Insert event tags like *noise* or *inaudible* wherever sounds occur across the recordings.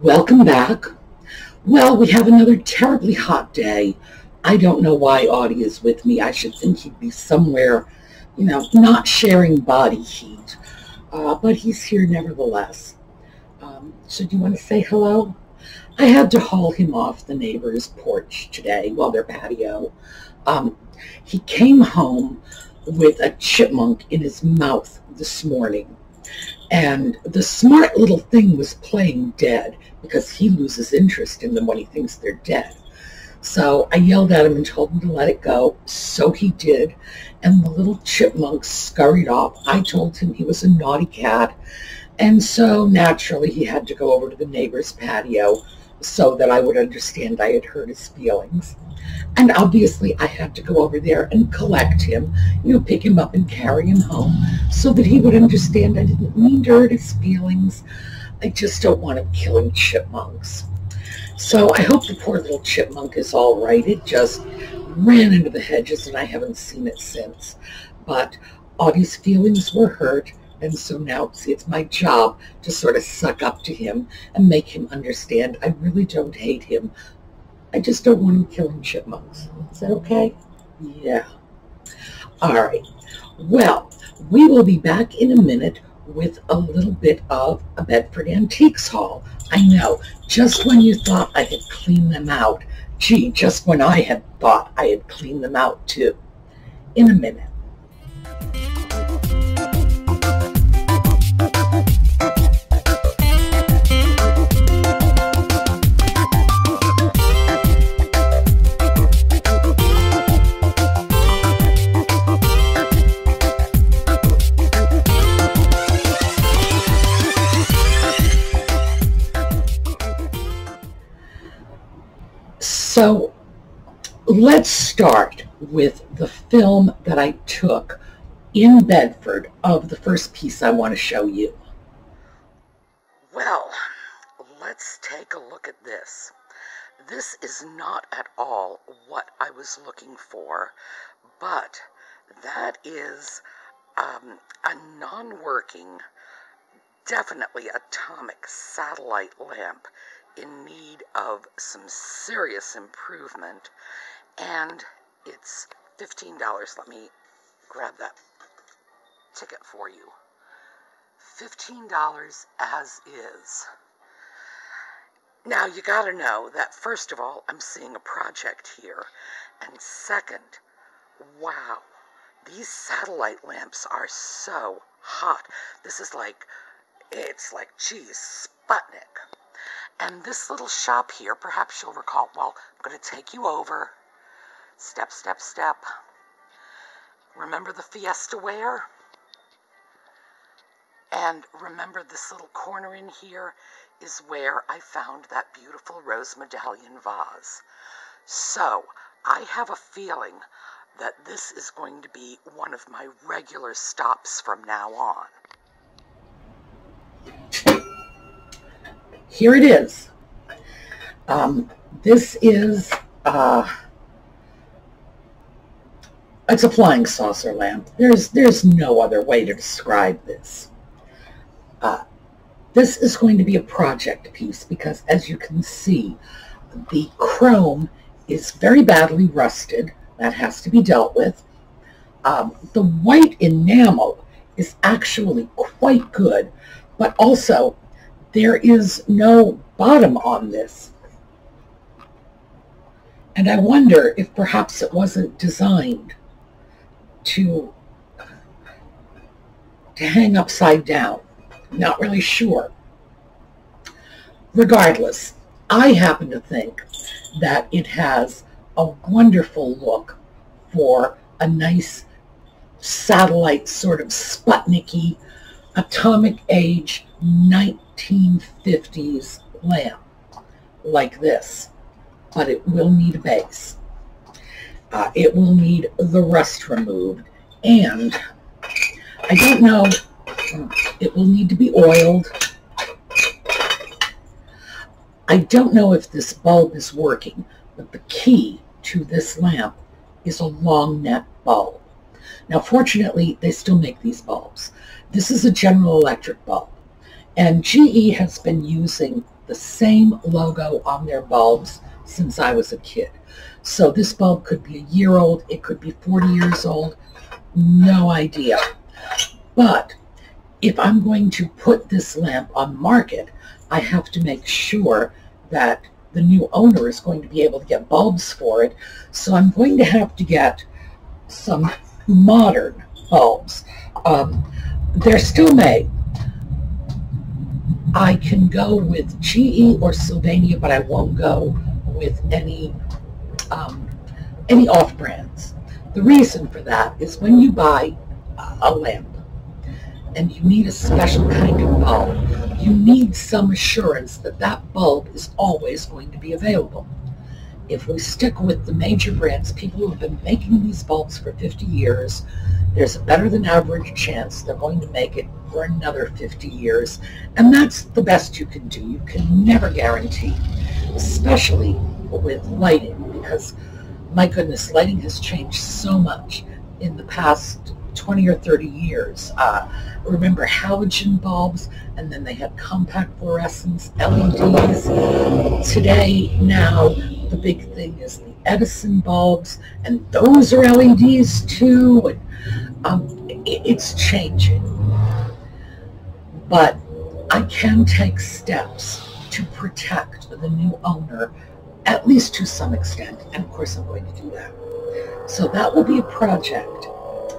Welcome back. Well, we have another terribly hot day. I don't know why Audie is with me. I should think he'd be somewhere, you know, not sharing body heat. Uh, but he's here nevertheless. Um, so do you want to say hello? I had to haul him off the neighbor's porch today, well, their patio. Um, he came home with a chipmunk in his mouth this morning. And the smart little thing was playing dead because he loses interest in them when he thinks they're dead. So I yelled at him and told him to let it go. So he did. And the little chipmunk scurried off. I told him he was a naughty cat. And so naturally he had to go over to the neighbor's patio so that I would understand I had hurt his feelings. And obviously I had to go over there and collect him, you know, pick him up and carry him home so that he would understand I didn't mean to hurt his feelings. I just don't want him killing chipmunks. So I hope the poor little chipmunk is all right. It just ran into the hedges and I haven't seen it since. But Audie's feelings were hurt and so now, see, it's my job to sort of suck up to him and make him understand I really don't hate him. I just don't want him killing chipmunks. Is that okay? Yeah. All right. Well, we will be back in a minute with a little bit of a Bedford Antiques haul. I know, just when you thought I had cleaned them out, gee, just when I had thought I had cleaned them out too. In a minute. Let's start with the film that I took in Bedford of the first piece I want to show you. Well, let's take a look at this. This is not at all what I was looking for, but that is um, a non-working, definitely atomic satellite lamp in need of some serious improvement, and it's $15. Let me grab that ticket for you. $15 as is. Now, you got to know that, first of all, I'm seeing a project here. And second, wow, these satellite lamps are so hot. This is like, it's like, geez, Sputnik. And this little shop here, perhaps you'll recall, well, I'm going to take you over. Step, step, step. Remember the Fiesta ware? And remember this little corner in here is where I found that beautiful rose medallion vase. So, I have a feeling that this is going to be one of my regular stops from now on. here it is. Um, this is, uh, it's a flying saucer lamp. There's, there's no other way to describe this. Uh, this is going to be a project piece because as you can see, the chrome is very badly rusted. That has to be dealt with. Um, the white enamel is actually quite good, but also there is no bottom on this. And I wonder if perhaps it wasn't designed to, to hang upside down. Not really sure. Regardless, I happen to think that it has a wonderful look for a nice satellite sort of Sputnik-y atomic age 1950s lamp like this, but it will need a base. Uh, it will need the rust removed, and I don't know, it will need to be oiled. I don't know if this bulb is working, but the key to this lamp is a long neck bulb. Now, fortunately, they still make these bulbs. This is a General Electric bulb. And GE has been using the same logo on their bulbs since I was a kid. So this bulb could be a year old, it could be 40 years old, no idea. But if I'm going to put this lamp on market, I have to make sure that the new owner is going to be able to get bulbs for it. So I'm going to have to get some modern bulbs. Um, they're still made. I can go with GE or Sylvania, but I won't go with any any off brands. The reason for that is when you buy a lamp and you need a special kind of bulb, you need some assurance that that bulb is always going to be available. If we stick with the major brands, people who have been making these bulbs for 50 years, there's a better than average chance they're going to make it for another 50 years. And that's the best you can do. You can never guarantee, especially with lighting, because my goodness, lighting has changed so much in the past 20 or 30 years. Uh, remember halogen bulbs, and then they had compact fluorescents, LEDs. Today, now, the big thing is the Edison bulbs, and those are LEDs too. And, um, it's changing. But I can take steps to protect the new owner, at least to some extent. And of course, I'm going to do that. So that will be a project.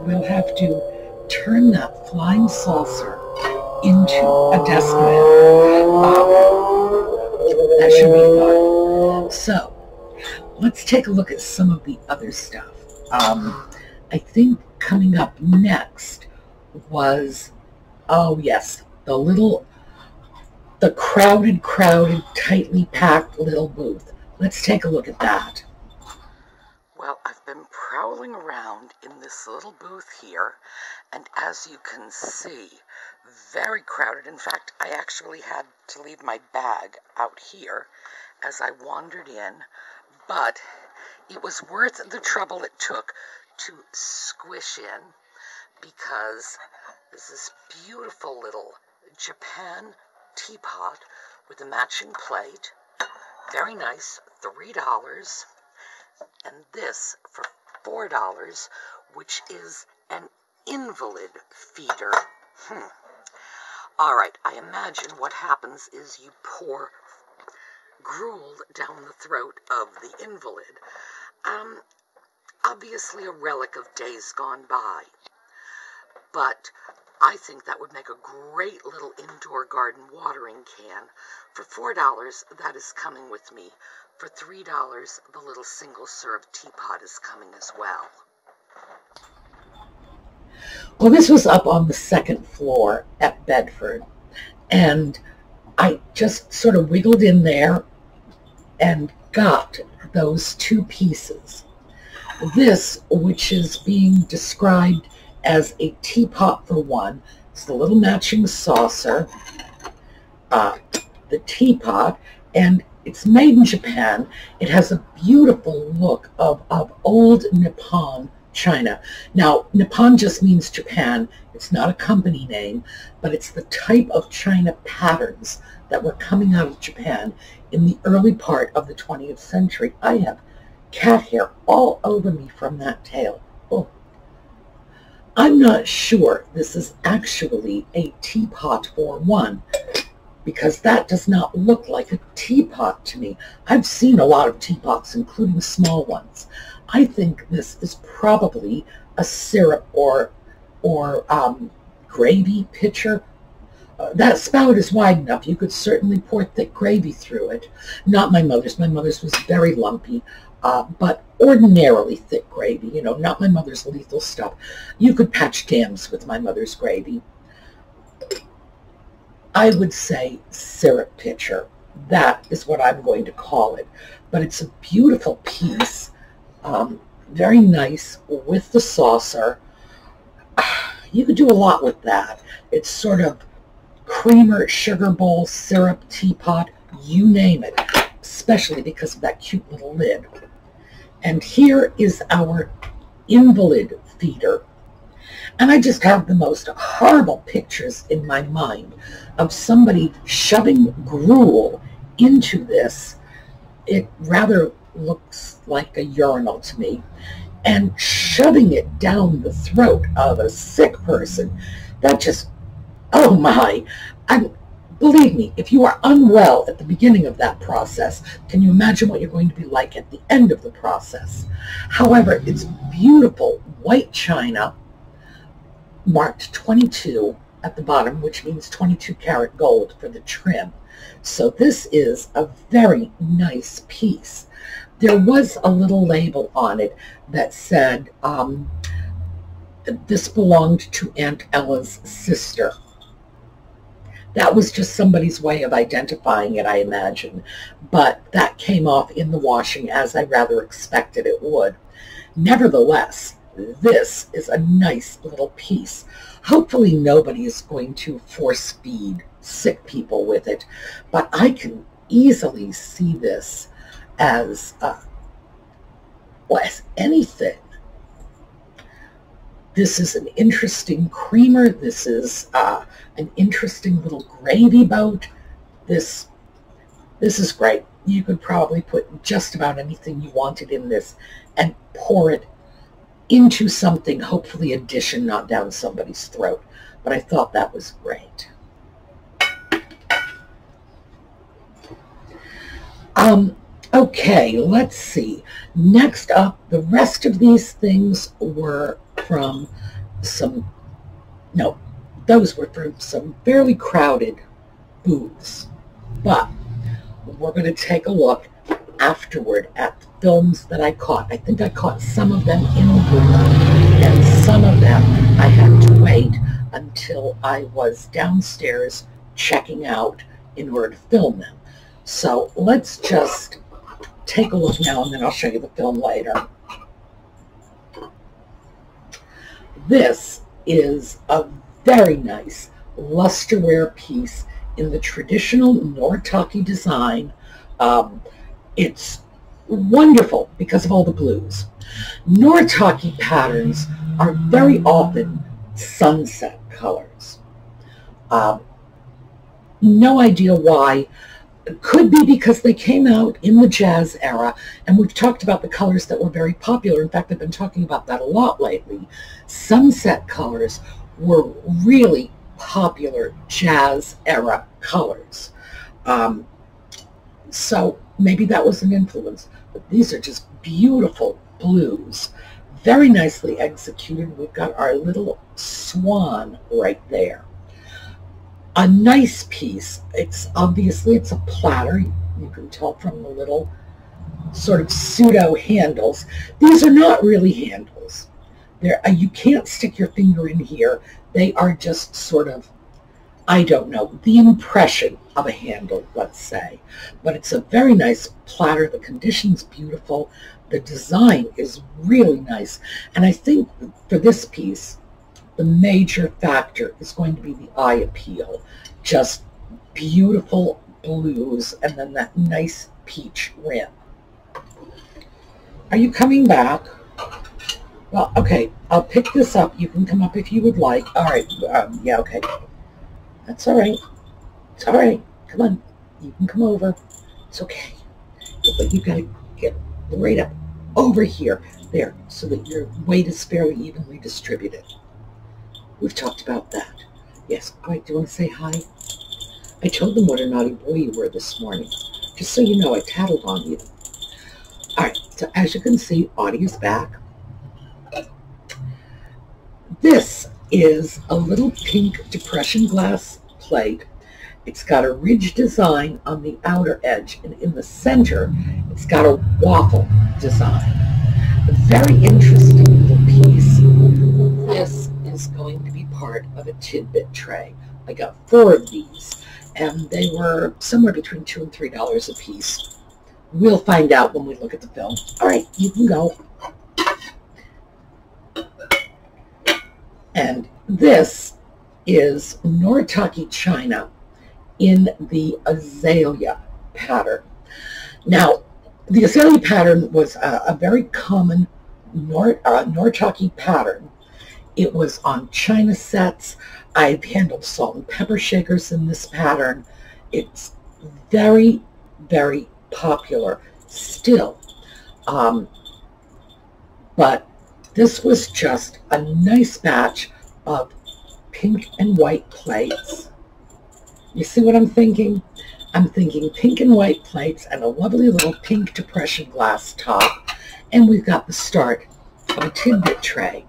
We'll have to turn that flying saucer into a desk lamp. Um, that should be fun. So let's take a look at some of the other stuff. Um, I think coming up next was, oh yes, the little, the crowded, crowded, tightly packed little booth. Let's take a look at that. Well, I've been prowling around in this little booth here, and as you can see, very crowded. In fact, I actually had to leave my bag out here as I wandered in, but it was worth the trouble it took to squish in because there's this beautiful little Japan teapot with a matching plate. Very nice, $3. And this for $4, which is an invalid feeder. Hmm. All right, I imagine what happens is you pour gruel down the throat of the invalid. Um, obviously a relic of days gone by. But I think that would make a great little indoor garden watering can. For $4, that is coming with me. For $3, the little single serve teapot is coming as well. Well, this was up on the second floor at Bedford. And I just sort of wiggled in there and got those two pieces. This, which is being described as a teapot for one, it's the little matching saucer, uh, the teapot, and it's made in Japan. It has a beautiful look of, of old Nippon China. Now, Nippon just means Japan. It's not a company name, but it's the type of China patterns that were coming out of Japan in the early part of the 20th century. I have cat hair all over me from that tail. Oh. I'm not sure this is actually a teapot for one because that does not look like a teapot to me. I've seen a lot of teapots, including small ones. I think this is probably a syrup or or um, gravy pitcher. Uh, that spout is wide enough. You could certainly pour thick gravy through it. Not my mother's. My mother's was very lumpy, uh, but ordinarily thick gravy. You know, not my mother's lethal stuff. You could patch dams with my mother's gravy. I would say syrup pitcher. That is what I'm going to call it. But it's a beautiful piece um, very nice with the saucer. *sighs* You could do a lot with that. It's sort of creamer, sugar bowl, syrup, teapot, you name it, especially because of that cute little lid. And here is our invalid feeder. And I just have the most horrible pictures in my mind of somebody shoving gruel into this, it rather looks like a urinal to me, and shoving it down the throat of a sick person, that just, oh my, I'm, believe me, if you are unwell at the beginning of that process, can you imagine what you're going to be like at the end of the process? However, it's beautiful white china, marked 22 at the bottom, which means 22 karat gold for the trim. So this is a very nice piece. There was a little label on it that said um, this belonged to Aunt Ella's sister. That was just somebody's way of identifying it, I imagine. But that came off in the washing as I rather expected it would. Nevertheless, this is a nice little piece. Hopefully nobody is going to force feed sick people with it, but I can easily see this as, uh, well, as anything. This is an interesting creamer. This is uh, an interesting little gravy boat. This, this is great. You could probably put just about anything you wanted in this and pour it into something, hopefully addition, not down somebody's throat. But I thought that was great. Um, okay, let's see. Next up, the rest of these things were from some, no, those were from some fairly crowded booths. But we're going to take a look afterward at the films that I caught. I think I caught some of them in the and some of them I had to wait until I was downstairs checking out in order to film them. So let's just take a look now and then I'll show you the film later. This is a very nice lusterware piece in the traditional Noritake design. Um, it's wonderful because of all the blues. Noritake patterns are very often sunset colors. Um, no idea why could be because they came out in the jazz era, and we've talked about the colors that were very popular. In fact, I've been talking about that a lot lately. Sunset colors were really popular jazz era colors. Um, so maybe that was an influence. But these are just beautiful blues, very nicely executed. We've got our little swan right there a nice piece. It's obviously it's a platter. You can tell from the little sort of pseudo handles. These are not really handles. There, uh, you can't stick your finger in here. They are just sort of, I don't know, the impression of a handle, let's say. But it's a very nice platter. The condition's beautiful. The design is really nice. And I think for this piece, the major factor is going to be the eye appeal. Just beautiful blues and then that nice peach rim. Are you coming back? Well, okay, I'll pick this up. You can come up if you would like. All right, um, yeah, okay. That's all right. It's all right. Come on. You can come over. It's okay. But you've got to get right up over here. There, so that your weight is fairly evenly distributed. We've talked about that. Yes, all right, do you want to say hi? I told them what a naughty boy you were this morning. Just so you know, I tattled on you. All right, so as you can see, Audie is back. This is a little pink depression glass plate. It's got a ridge design on the outer edge, and in the center, it's got a waffle design. A very interesting little piece. This is going to be part of a tidbit tray. I got four of these, and they were somewhere between two and three dollars a piece. We'll find out when we look at the film. All right, you can go. And this is Noritake China in the azalea pattern. Now, the azalea pattern was a, a very common Nor, uh, Noritake pattern it was on china sets. I've handled salt and pepper shakers in this pattern. It's very very popular still. Um, but this was just a nice batch of pink and white plates. You see what I'm thinking? I'm thinking pink and white plates and a lovely little pink depression glass top. And we've got the start of a tidbit tray.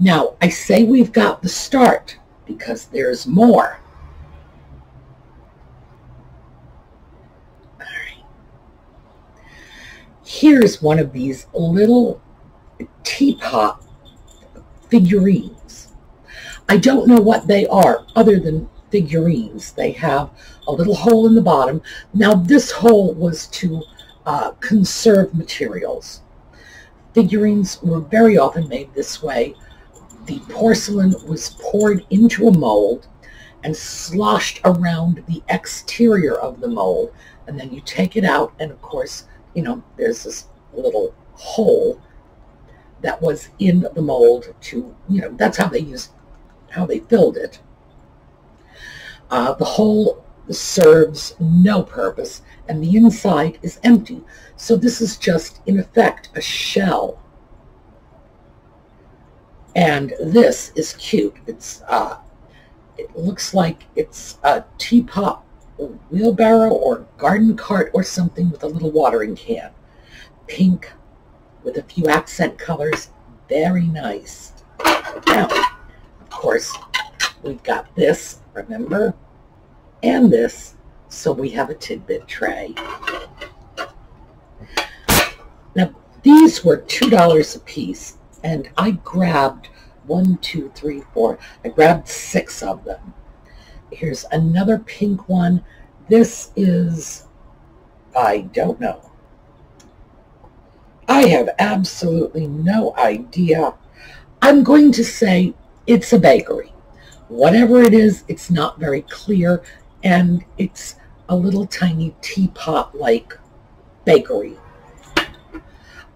Now, I say we've got the start because there's more. All right. Here's one of these little teapot figurines. I don't know what they are other than figurines. They have a little hole in the bottom. Now this hole was to uh, conserve materials. Figurines were very often made this way. The porcelain was poured into a mold and sloshed around the exterior of the mold. And then you take it out and of course, you know, there's this little hole that was in the mold to, you know, that's how they used, how they filled it. Uh, the hole serves no purpose and the inside is empty. So this is just, in effect, a shell. And this is cute. It's, uh, it looks like it's a teapot wheelbarrow or garden cart or something with a little watering can. Pink with a few accent colors. Very nice. Now, course, we've got this, remember? And this, so we have a tidbit tray. Now, these were $2 a piece, and I grabbed one, two, three, four. I grabbed six of them. Here's another pink one. This is, I don't know. I have absolutely no idea. I'm going to say it's a bakery. Whatever it is, it's not very clear, and it's a little tiny teapot-like bakery.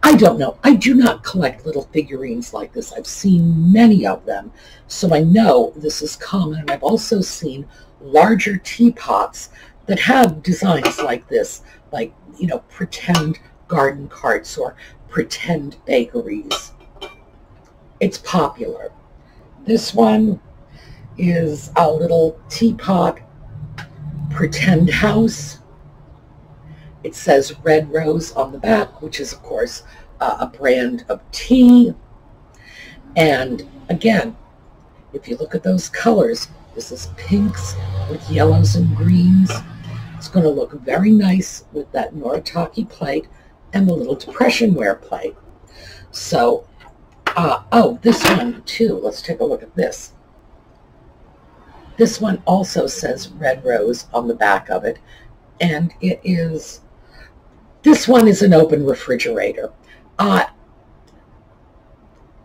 I don't know. I do not collect little figurines like this. I've seen many of them, so I know this is common. And I've also seen larger teapots that have designs like this, like, you know, pretend garden carts or pretend bakeries. It's popular. This one is a little teapot pretend house. It says Red Rose on the back, which is, of course, uh, a brand of tea. And again, if you look at those colors, this is pinks with yellows and greens. It's going to look very nice with that Noritake plate and the little depression ware plate. So, uh, oh, this one too. Let's take a look at this. This one also says Red Rose on the back of it, and it is, this one is an open refrigerator. Uh,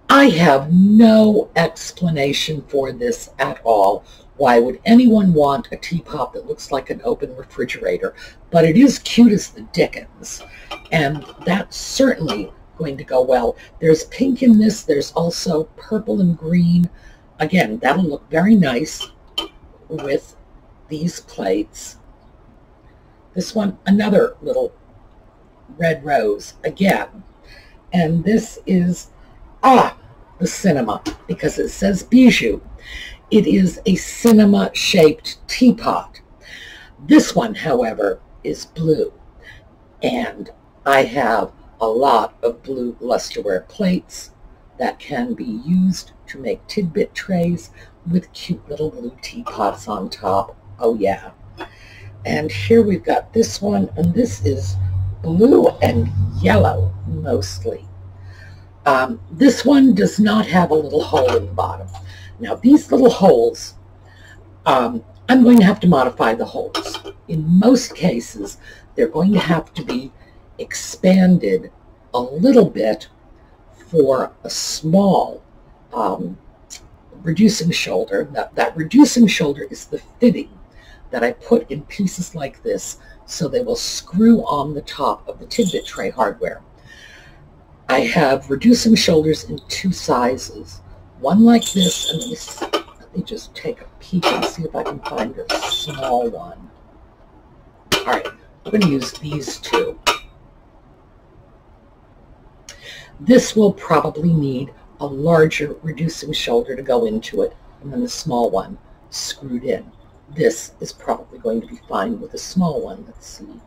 I have no explanation for this at all. Why would anyone want a teapot that looks like an open refrigerator? But it is cute as the dickens. And that certainly going to go well. There's pink in this. There's also purple and green. Again, that'll look very nice with these plates. This one, another little red rose again. And this is, ah, the cinema, because it says bijou. It is a cinema-shaped teapot. This one, however, is blue. And I have a lot of blue lusterware plates that can be used to make tidbit trays with cute little blue teapots on top. Oh yeah. And here we've got this one, and this is blue and yellow mostly. Um, this one does not have a little hole in the bottom. Now these little holes, um, I'm going to have to modify the holes. In most cases, they're going to have to be expanded a little bit for a small um, reducing shoulder. That, that reducing shoulder is the fitting that I put in pieces like this so they will screw on the top of the tidbit tray hardware. I have reducing shoulders in two sizes. One like this, and let me, let me just take a peek and see if I can find a small one. All right, I'm going to use these two. This will probably need a larger reducing shoulder to go into it and then the small one screwed in. This is probably going to be fine with a small one. Let's see.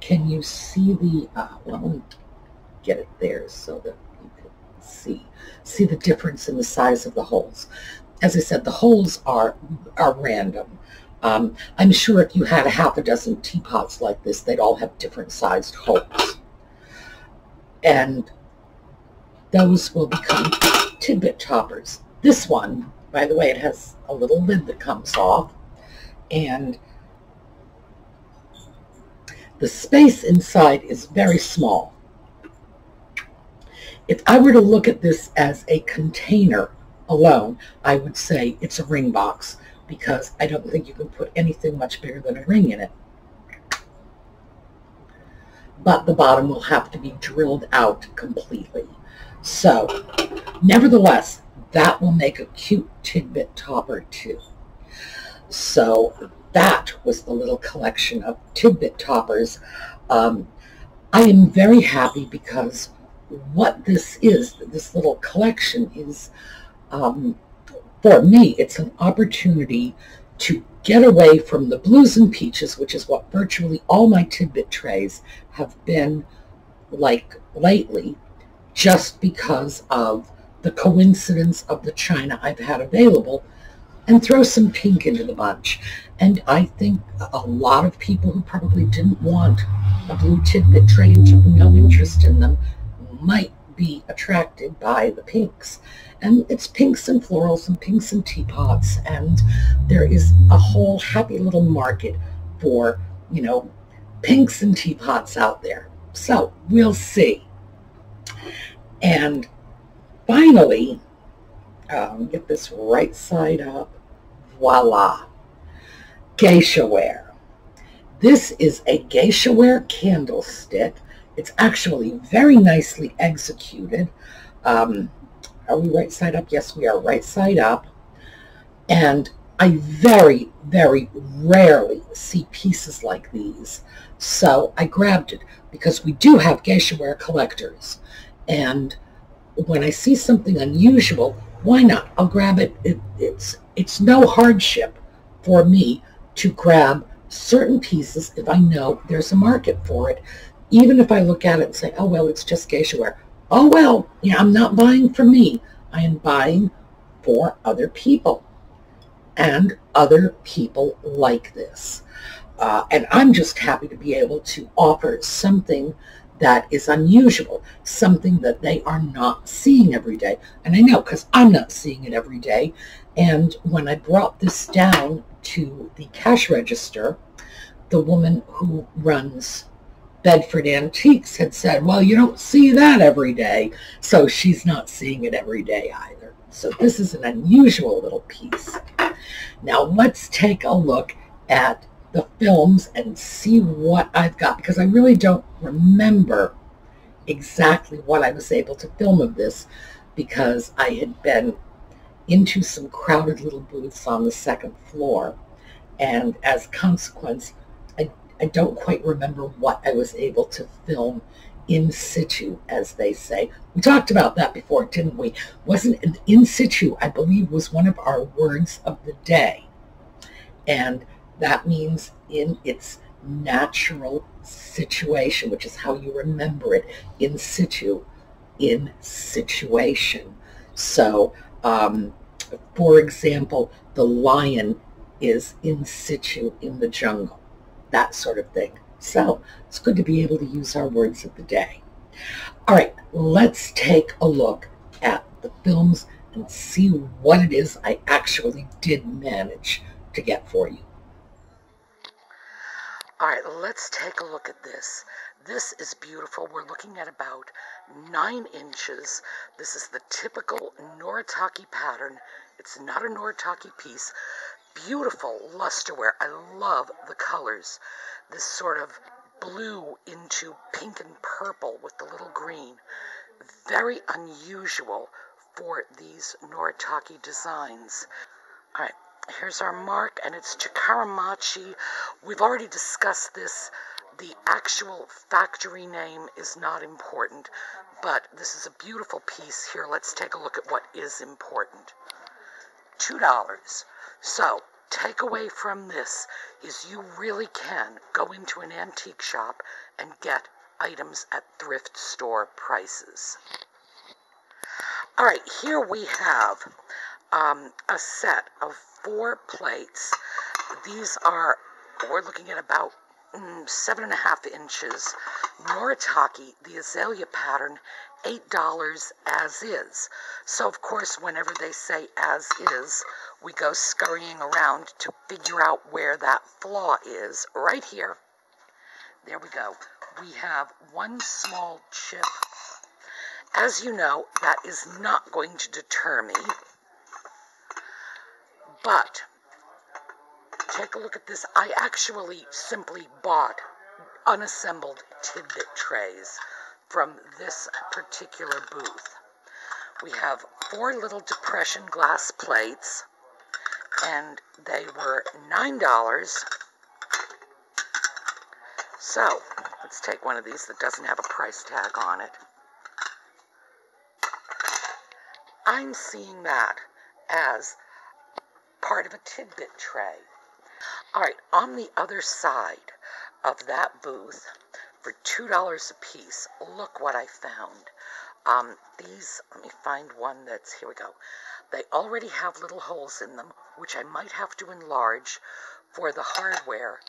Can you see the, uh, well, let me get it there so that you can see. See the difference in the size of the holes. As I said, the holes are, are random. Um, I'm sure if you had a half a dozen teapots like this, they'd all have different sized holes. And those will become tidbit toppers. This one, by the way, it has a little lid that comes off and the space inside is very small. If I were to look at this as a container alone, I would say it's a ring box because I don't think you can put anything much bigger than a ring in it. But the bottom will have to be drilled out completely. So, nevertheless, that will make a cute tidbit topper too. So that was the little collection of tidbit toppers. Um, I am very happy because what this is, this little collection is, um, for me, it's an opportunity to get away from the blues and peaches, which is what virtually all my tidbit trays have been like lately, just because of the coincidence of the china I've had available and throw some pink into the bunch. And I think a lot of people who probably didn't want a blue tidbit and took no interest in them might be attracted by the pinks. And it's pinks and florals and pinks and teapots. And there is a whole happy little market for, you know, pinks and teapots out there. So we'll see. And finally, um, get this right side up voila, geisha ware. This is a geisha ware candlestick. It's actually very nicely executed. Um, are we right side up? Yes, we are right side up. And I very, very rarely see pieces like these. So I grabbed it because we do have geisha ware collectors. And when I see something unusual, why not? I'll grab it. it it's it's no hardship for me to grab certain pieces if I know there's a market for it. Even if I look at it and say, oh, well, it's just geisha ware. Oh, well, yeah, I'm not buying for me. I am buying for other people and other people like this. Uh, and I'm just happy to be able to offer something that is unusual, something that they are not seeing every day. And I know because I'm not seeing it every day. And when I brought this down to the cash register, the woman who runs Bedford Antiques had said, well, you don't see that every day. So she's not seeing it every day either. So this is an unusual little piece. Now let's take a look at the films and see what I've got because I really don't remember exactly what I was able to film of this because I had been into some crowded little booths on the second floor and as a consequence I, I don't quite remember what I was able to film in situ, as they say. We talked about that before, didn't we? Wasn't in situ, I believe, was one of our words of the day. And that means in its natural situation, which is how you remember it, in situ, in situation. So, um, for example, the lion is in situ in the jungle, that sort of thing. So it's good to be able to use our words of the day. All right, let's take a look at the films and see what it is I actually did manage to get for you. All right, let's take a look at this. This is beautiful. We're looking at about nine inches. This is the typical Noritake pattern. It's not a Noritake piece. Beautiful lusterware. I love the colors. This sort of blue into pink and purple with the little green. Very unusual for these Noritake designs. All right, Here's our mark, and it's Chikara Machi. We've already discussed this The actual factory name is not important, but this is a beautiful piece here. Let's take a look at what is important. $2. So, takeaway from this is you really can go into an antique shop and get items at thrift store prices. All right, here we have um, a set of four plates. These are, we're looking at about mm, seven and a half inches. Noritake, the azalea pattern, $8 as is. So, of course, whenever they say as is, we go scurrying around to figure out where that flaw is. Right here. There we go. We have one small chip. As you know, that is not going to deter me. But, take a look at this. I actually simply bought unassembled tidbit trays from this particular booth. We have four little depression glass plates, and they were $9. So, let's take one of these that doesn't have a price tag on it. I'm seeing that as part of a tidbit tray. All right, on the other side of that booth, for $2 a piece. Look what I found. Um, these, let me find one that's, here we go. They already have little holes in them, which I might have to enlarge for the hardware,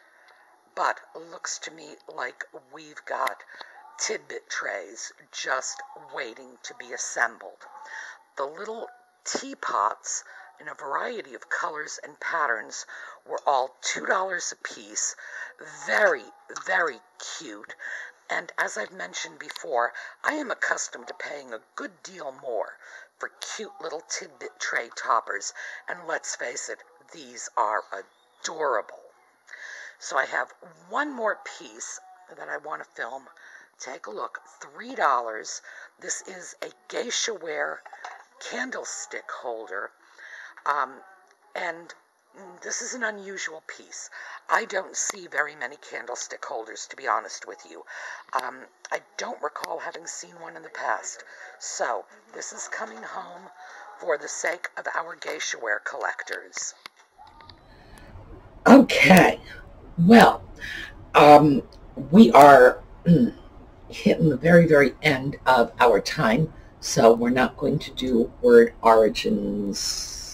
but looks to me like we've got tidbit trays just waiting to be assembled. The little teapots in a variety of colors and patterns were all $2 a piece. Very, very cute. And as I've mentioned before, I am accustomed to paying a good deal more for cute little tidbit tray toppers. And let's face it, these are adorable. So I have one more piece that I want to film. Take a look. $3. This is a geisha ware candlestick holder um, and this is an unusual piece. I don't see very many candlestick holders, to be honest with you. Um, I don't recall having seen one in the past. So, this is coming home for the sake of our geisha ware collectors. Okay. Well, um, we are mm, hitting the very, very end of our time, so we're not going to do word origins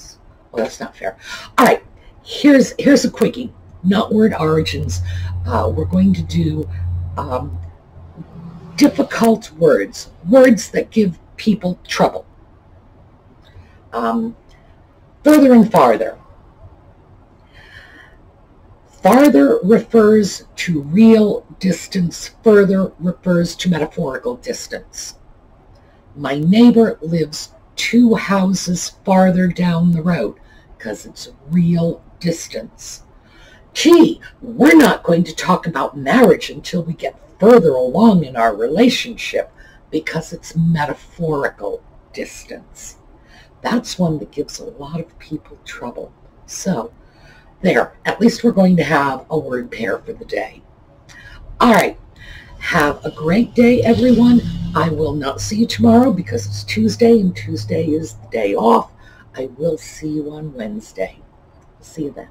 well, that's not fair. All right, here's here's a quickie. Not word origins. Uh, we're going to do um, difficult words, words that give people trouble. Um, further and farther. Farther refers to real distance. Further refers to metaphorical distance. My neighbor lives two houses farther down the road because it's real distance. Gee, we're not going to talk about marriage until we get further along in our relationship because it's metaphorical distance. That's one that gives a lot of people trouble. So, there, at least we're going to have a word pair for the day. All right, have a great day, everyone. I will not see you tomorrow because it's Tuesday, and Tuesday is the day off. I will see you on Wednesday. See you then.